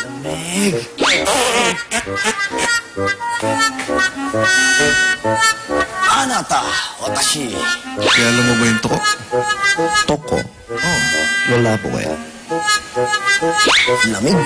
Lamig. Anata, watashi. Kaya alam mo ba yung toko? Toko. Oh, Wala po kaya. Lamig.